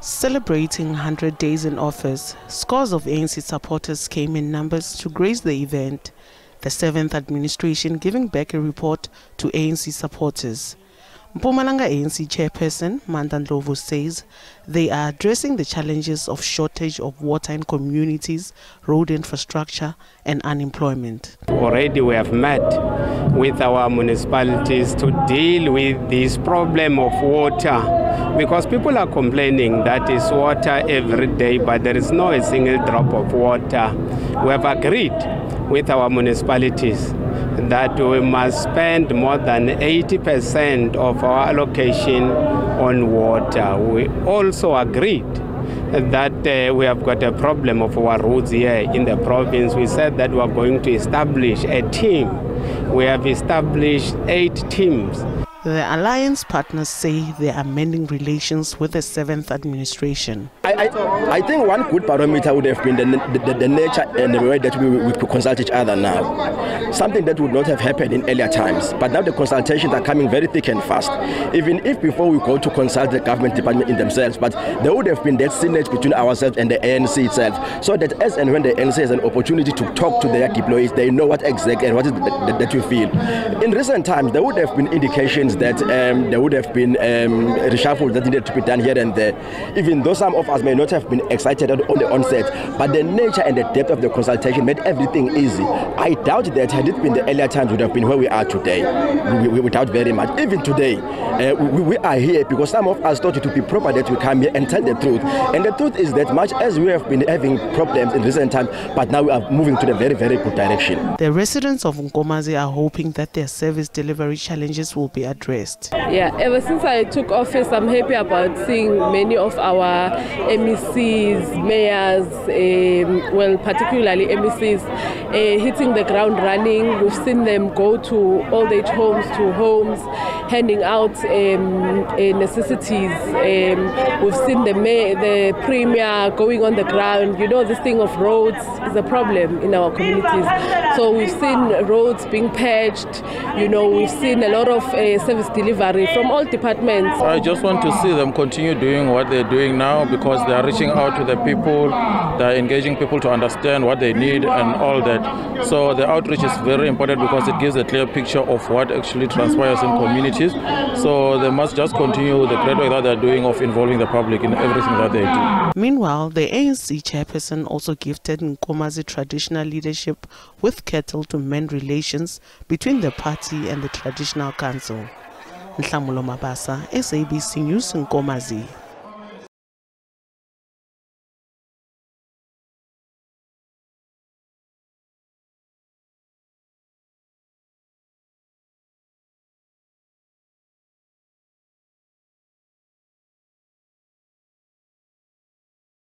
Celebrating 100 days in office, scores of ANC supporters came in numbers to grace the event. The 7th administration giving back a report to ANC supporters. Mpumalanga ANC chairperson Mandla Ndlovu says they are addressing the challenges of shortage of water in communities, road infrastructure and unemployment. Already we have met with our municipalities to deal with this problem of water because people are complaining that is water every day but there is no a single drop of water. We have agreed with our municipalities that we must spend more than 80% of our allocation on water. We also agreed that uh, we have got a problem of our roads here in the province. We said that we are going to establish a team. We have established eight teams the alliance partners say they are mending relations with the seventh administration. I, I, I think one good parameter would have been the, the, the, nature and the way that we, we consult each other now. Something that would not have happened in earlier times. But now the consultations are coming very thick and fast. Even if before we go to consult the government department in themselves, but there would have been that synergy between ourselves and the ANC itself. So that as and when the ANC has an opportunity to talk to their employees, they know what exactly and what is that, that we feel. In recent times, there would have been indications that um, there would have been um, reshuffle that needed to be done here and there. Even though some of us may not have been excited on the onset, but the nature and the depth of the consultation made everything easy. I doubt that had it been the earlier times would have been where we are today. We, we, we doubt very much. Even today, uh, we, we, are here because some of us thought it would be proper that we come here and tell the truth. And the truth is that much as we have been having problems in recent times, but now we are moving to the very, very good direction. The residents of Nkomazi are hoping that their service delivery challenges will be addressed. Yeah, ever since I took office, I'm happy about seeing many of our MECs, mayors, um, well, particularly MECs, uh, hitting the ground running. We've seen them go to old age homes, to homes, handing out um, uh, necessities. Um, we've seen the, the premier going on the ground. You know, this thing of roads is a problem in our communities. So we've seen roads being patched. You know, we've seen a lot of uh, service delivery from all departments. I just want to see them continue doing what they're doing now because they are reaching out to the people, they are engaging people to understand what they need and all that. So the outreach is very important because it gives a clear picture of what actually transpires in communities. So they must just continue the great work that they're doing of involving the public in everything that they do. Meanwhile, the ANC chairperson also gifted Nkomazi traditional leadership with kettle to mend relations between the party and the traditional council. Nhlamulo Mabasa, SABC News Nkomazi.